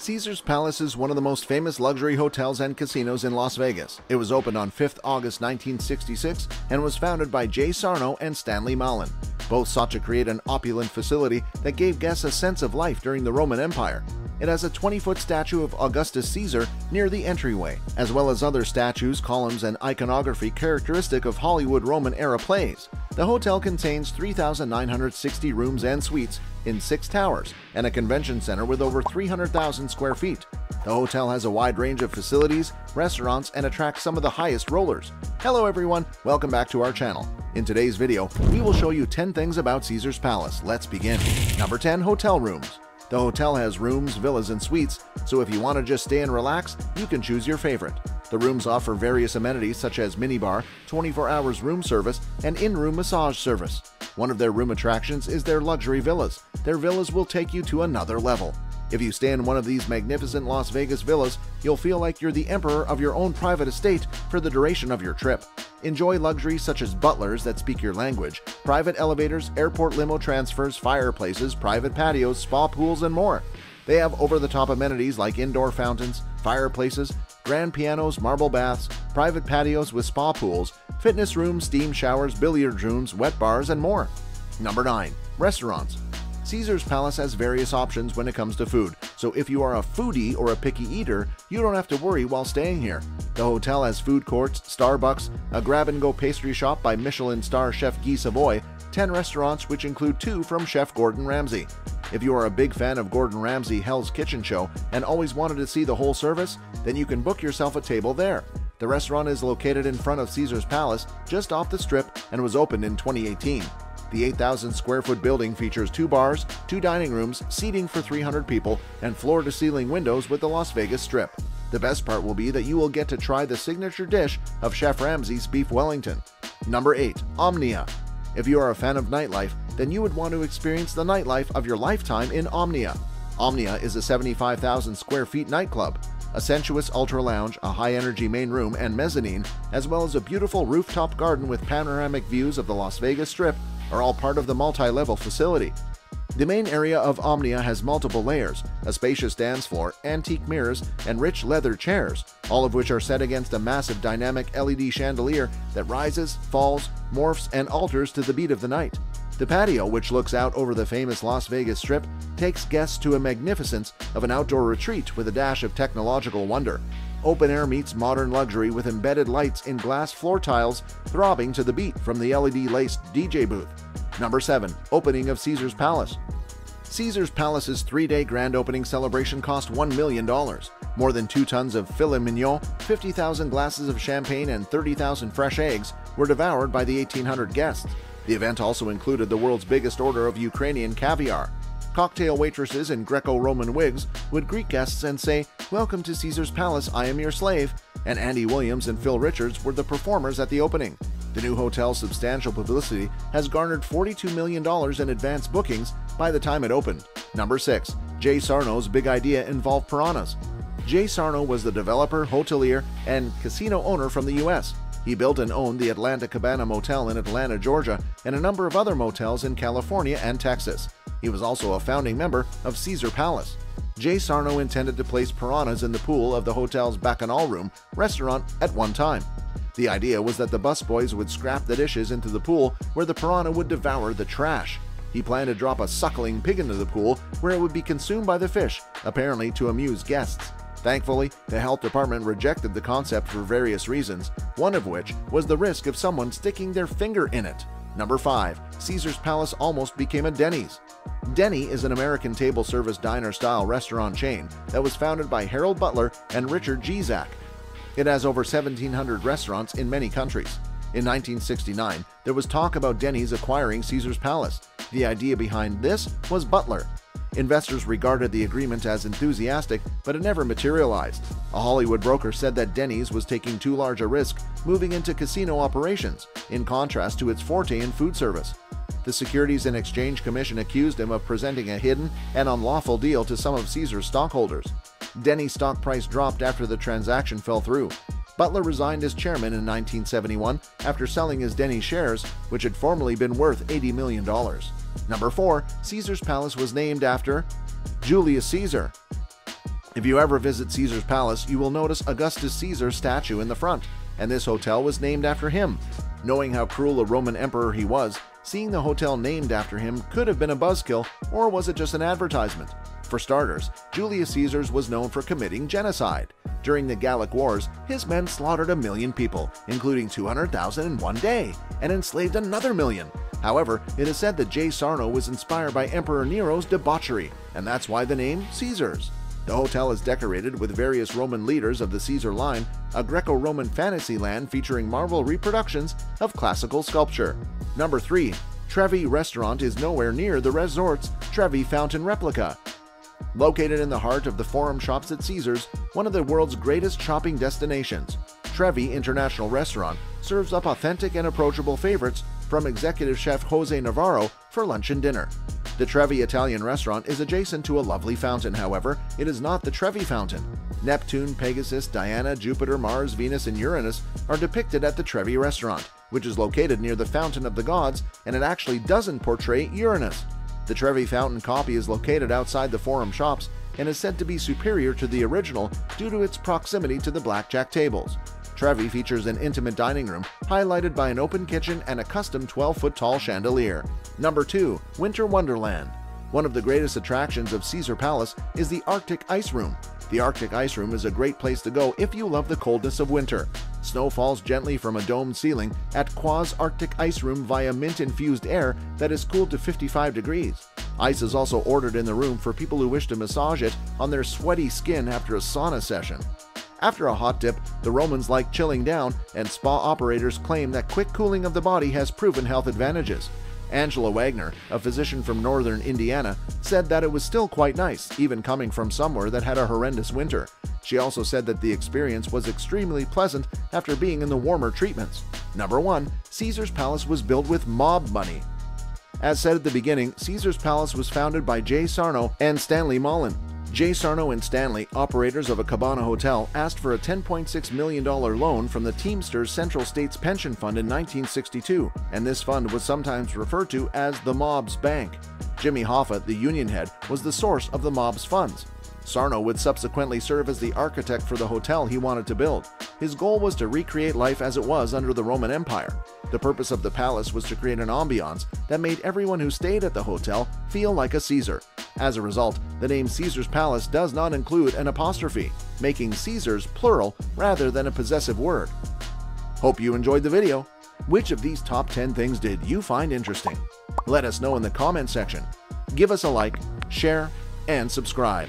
Caesars Palace is one of the most famous luxury hotels and casinos in Las Vegas. It was opened on 5th August 1966 and was founded by Jay Sarno and Stanley Mallin. Both sought to create an opulent facility that gave guests a sense of life during the Roman Empire. It has a 20-foot statue of Augustus Caesar near the entryway, as well as other statues, columns, and iconography characteristic of Hollywood Roman-era plays. The hotel contains 3,960 rooms and suites in six towers and a convention center with over 300,000 square feet. The hotel has a wide range of facilities, restaurants, and attracts some of the highest rollers. Hello everyone, welcome back to our channel. In today's video, we will show you 10 things about Caesar's Palace. Let's begin. Number 10. Hotel Rooms the hotel has rooms, villas, and suites, so if you want to just stay and relax, you can choose your favorite. The rooms offer various amenities such as minibar, 24 hours room service, and in-room massage service. One of their room attractions is their luxury villas. Their villas will take you to another level. If you stay in one of these magnificent Las Vegas villas, you'll feel like you're the emperor of your own private estate for the duration of your trip. Enjoy luxuries such as butlers that speak your language, private elevators, airport limo transfers, fireplaces, private patios, spa pools, and more. They have over-the-top amenities like indoor fountains, fireplaces, grand pianos, marble baths, private patios with spa pools, fitness rooms, steam showers, billiard rooms, wet bars, and more. Number 9. Restaurants Caesar's Palace has various options when it comes to food, so if you are a foodie or a picky eater, you don't have to worry while staying here. The hotel has food courts, Starbucks, a grab-and-go pastry shop by Michelin star chef Guy Savoy, 10 restaurants which include two from chef Gordon Ramsay. If you are a big fan of Gordon Ramsay Hell's Kitchen Show and always wanted to see the whole service, then you can book yourself a table there. The restaurant is located in front of Caesar's Palace, just off the strip, and was opened in 2018. The 8,000 square foot building features two bars, two dining rooms, seating for 300 people, and floor to ceiling windows with the Las Vegas Strip. The best part will be that you will get to try the signature dish of Chef Ramsay's Beef Wellington. Number 8. Omnia. If you are a fan of nightlife, then you would want to experience the nightlife of your lifetime in Omnia. Omnia is a 75,000 square feet nightclub, a sensuous ultra lounge, a high energy main room and mezzanine, as well as a beautiful rooftop garden with panoramic views of the Las Vegas Strip are all part of the multi-level facility. The main area of Omnia has multiple layers, a spacious dance floor, antique mirrors, and rich leather chairs, all of which are set against a massive dynamic LED chandelier that rises, falls, morphs, and alters to the beat of the night. The patio, which looks out over the famous Las Vegas Strip, takes guests to a magnificence of an outdoor retreat with a dash of technological wonder. Open air meets modern luxury with embedded lights in glass floor tiles throbbing to the beat from the LED-laced DJ booth. Number 7. Opening of Caesar's Palace Caesar's Palace's three-day grand opening celebration cost $1 million. More than two tons of filet mignon, 50,000 glasses of champagne, and 30,000 fresh eggs were devoured by the 1,800 guests. The event also included the world's biggest order of Ukrainian caviar. Cocktail waitresses in Greco-Roman wigs would greet guests and say, Welcome to Caesar's Palace, I am your slave, and Andy Williams and Phil Richards were the performers at the opening. The new hotel's substantial publicity has garnered $42 million in advance bookings by the time it opened. Number 6. Jay Sarno's big idea involved piranhas. Jay Sarno was the developer, hotelier, and casino owner from the U.S. He built and owned the Atlanta Cabana Motel in Atlanta, Georgia, and a number of other motels in California and Texas. He was also a founding member of Caesar Palace. Jay Sarno intended to place piranhas in the pool of the hotel's Bacchanal Room restaurant at one time. The idea was that the busboys would scrap the dishes into the pool where the piranha would devour the trash. He planned to drop a suckling pig into the pool where it would be consumed by the fish, apparently to amuse guests. Thankfully, the health department rejected the concept for various reasons, one of which was the risk of someone sticking their finger in it. Number 5. Caesar's Palace almost became a Denny's. Denny is an American table service diner style restaurant chain that was founded by Harold Butler and Richard Jezak. It has over 1,700 restaurants in many countries. In 1969, there was talk about Denny's acquiring Caesar's Palace. The idea behind this was Butler. Investors regarded the agreement as enthusiastic, but it never materialized. A Hollywood broker said that Denny's was taking too large a risk moving into casino operations, in contrast to its forte in food service. The Securities and Exchange Commission accused him of presenting a hidden and unlawful deal to some of Caesar's stockholders. Denny's stock price dropped after the transaction fell through. Butler resigned as chairman in 1971 after selling his Denny shares, which had formerly been worth $80 million. Number 4. Caesar's Palace was named after Julius Caesar. If you ever visit Caesar's Palace, you will notice Augustus Caesar's statue in the front, and this hotel was named after him. Knowing how cruel a Roman emperor he was, seeing the hotel named after him could have been a buzzkill, or was it just an advertisement? For starters, Julius Caesar's was known for committing genocide. During the Gallic Wars, his men slaughtered a million people, including 200,000 in one day, and enslaved another million. However, it is said that J. Sarno was inspired by Emperor Nero's debauchery, and that's why the name Caesars. The hotel is decorated with various Roman leaders of the Caesar line, a Greco-Roman fantasy land featuring marble reproductions of classical sculpture. Number 3. Trevi Restaurant is nowhere near the resort's Trevi Fountain replica. Located in the heart of the Forum Shops at Caesars, one of the world's greatest shopping destinations, Trevi International Restaurant serves up authentic and approachable favorites from executive chef Jose Navarro for lunch and dinner. The Trevi Italian restaurant is adjacent to a lovely fountain, however, it is not the Trevi Fountain. Neptune, Pegasus, Diana, Jupiter, Mars, Venus, and Uranus are depicted at the Trevi restaurant, which is located near the Fountain of the Gods, and it actually doesn't portray Uranus. The Trevi Fountain copy is located outside the Forum shops and is said to be superior to the original due to its proximity to the blackjack tables. Trevi features an intimate dining room highlighted by an open kitchen and a custom 12-foot tall chandelier. Number 2. Winter Wonderland One of the greatest attractions of Caesar Palace is the Arctic Ice Room. The Arctic Ice Room is a great place to go if you love the coldness of winter. Snow falls gently from a domed ceiling at Qua's Arctic Ice Room via mint-infused air that is cooled to 55 degrees. Ice is also ordered in the room for people who wish to massage it on their sweaty skin after a sauna session. After a hot dip, the Romans like chilling down, and spa operators claim that quick cooling of the body has proven health advantages. Angela Wagner, a physician from northern Indiana, said that it was still quite nice, even coming from somewhere that had a horrendous winter. She also said that the experience was extremely pleasant after being in the warmer treatments. Number 1. Caesar's Palace was built with mob money. As said at the beginning, Caesar's Palace was founded by Jay Sarno and Stanley Mallin. Jay Sarno and Stanley, operators of a Cabana hotel, asked for a $10.6 million loan from the Teamsters Central States Pension Fund in 1962, and this fund was sometimes referred to as the Mob's Bank. Jimmy Hoffa, the union head, was the source of the mob's funds. Sarno would subsequently serve as the architect for the hotel he wanted to build. His goal was to recreate life as it was under the Roman Empire. The purpose of the palace was to create an ambiance that made everyone who stayed at the hotel feel like a Caesar. As a result, the name Caesar's Palace does not include an apostrophe, making Caesars plural rather than a possessive word. Hope you enjoyed the video. Which of these top 10 things did you find interesting? Let us know in the comment section. Give us a like, share, and subscribe.